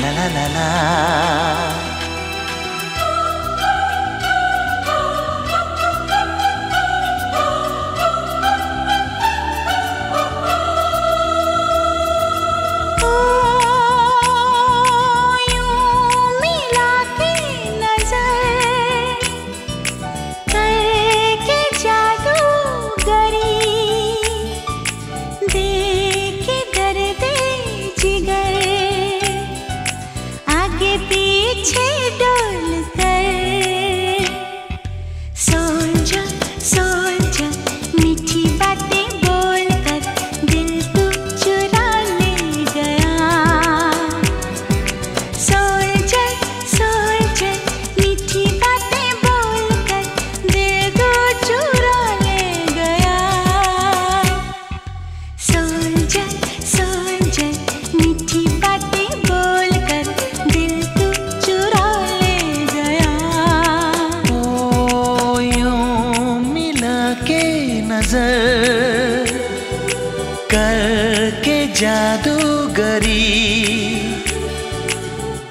啦啦啦啦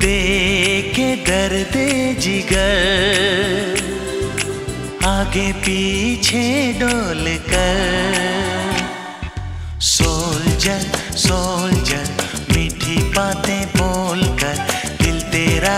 देखे दर्द जिगर आगे पीछे डोल कर सोल्जर सोल्जर मीठी बातें बोलकर दिल तेरा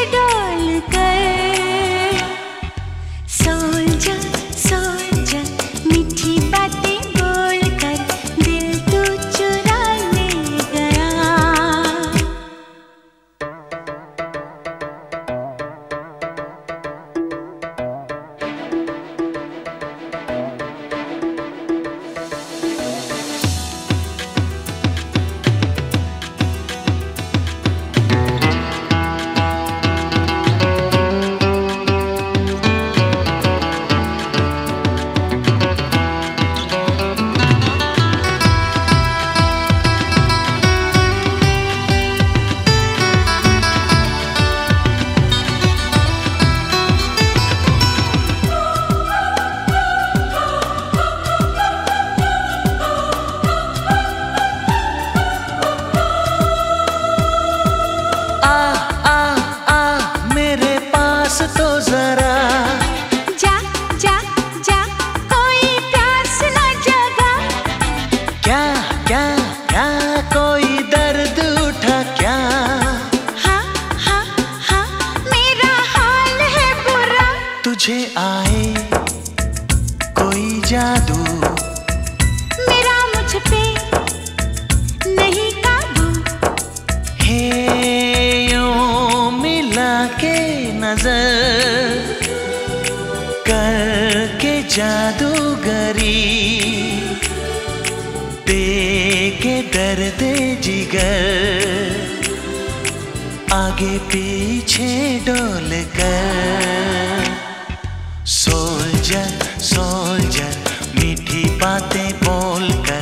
जादू। मेरा मुझ पे नहीं काबू। हे यूँ मिला के नज़र करके जादूगरी दे के दर्द जिगर आगे पीछे डोल कर सो सोल जा मीठी बातें बोलकर